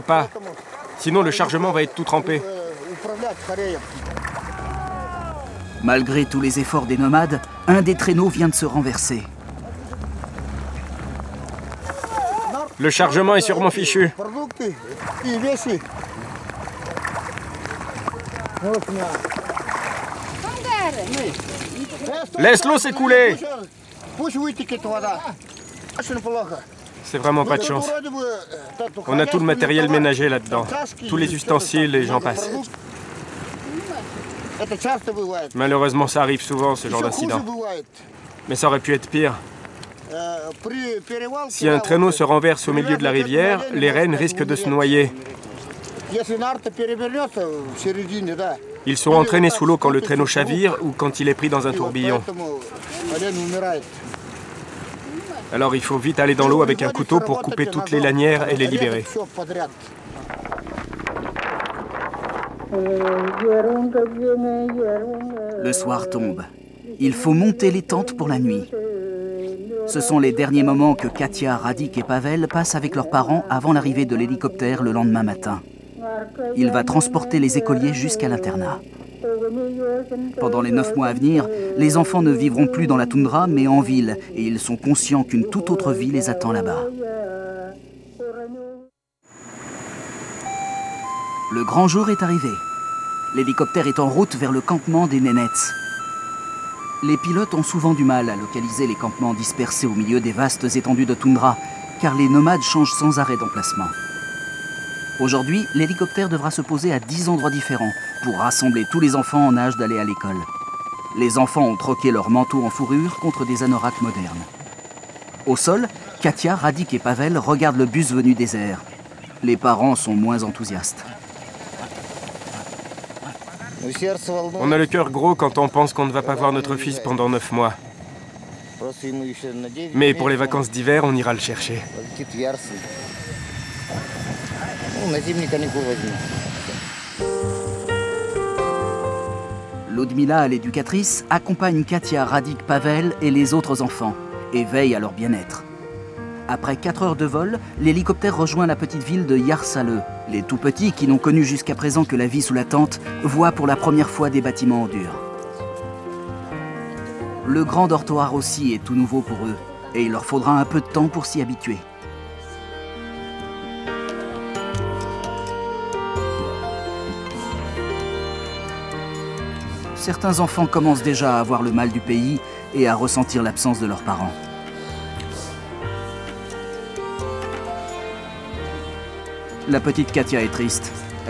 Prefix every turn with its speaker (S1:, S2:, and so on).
S1: pas. Sinon, le chargement va être tout trempé.
S2: Malgré tous les efforts des nomades, un des traîneaux vient de se renverser.
S1: Le chargement est sûrement fichu. Laisse l'eau s'écouler C'est vraiment pas de chance. On a tout le matériel ménager là-dedans. Tous les ustensiles et j'en passe. Malheureusement, ça arrive souvent, ce genre d'incident. Mais ça aurait pu être pire. Si un traîneau se renverse au milieu de la rivière, les rennes risquent de se noyer. Ils sont entraînés sous l'eau quand le traîneau chavire ou quand il est pris dans un tourbillon. Alors il faut vite aller dans l'eau avec un couteau pour couper toutes les lanières et les libérer.
S2: Le soir tombe. Il faut monter les tentes pour la nuit. Ce sont les derniers moments que Katia, Radik et Pavel passent avec leurs parents avant l'arrivée de l'hélicoptère le lendemain matin. Il va transporter les écoliers jusqu'à l'internat. Pendant les neuf mois à venir, les enfants ne vivront plus dans la toundra, mais en ville, et ils sont conscients qu'une toute autre vie les attend là-bas. Le grand jour est arrivé. L'hélicoptère est en route vers le campement des Nénets. Les pilotes ont souvent du mal à localiser les campements dispersés au milieu des vastes étendues de toundra, car les nomades changent sans arrêt d'emplacement. Aujourd'hui, l'hélicoptère devra se poser à 10 endroits différents pour rassembler tous les enfants en âge d'aller à l'école. Les enfants ont troqué leurs manteaux en fourrure contre des anoraks modernes. Au sol, Katia, Radik et Pavel regardent le bus venu des airs. Les parents sont moins enthousiastes.
S1: On a le cœur gros quand on pense qu'on ne va pas voir notre fils pendant neuf mois. Mais pour les vacances d'hiver, on ira le chercher.
S2: Ludmila, l'éducatrice, accompagne Katia, Radik, Pavel et les autres enfants et veille à leur bien-être. Après 4 heures de vol, l'hélicoptère rejoint la petite ville de Yarsale. Les tout petits, qui n'ont connu jusqu'à présent que la vie sous la tente, voient pour la première fois des bâtiments en dur. Le grand dortoir aussi est tout nouveau pour eux, et il leur faudra un peu de temps pour s'y habituer. Certains enfants commencent déjà à avoir le mal du pays et à ressentir l'absence de leurs parents. La petite Katia est triste.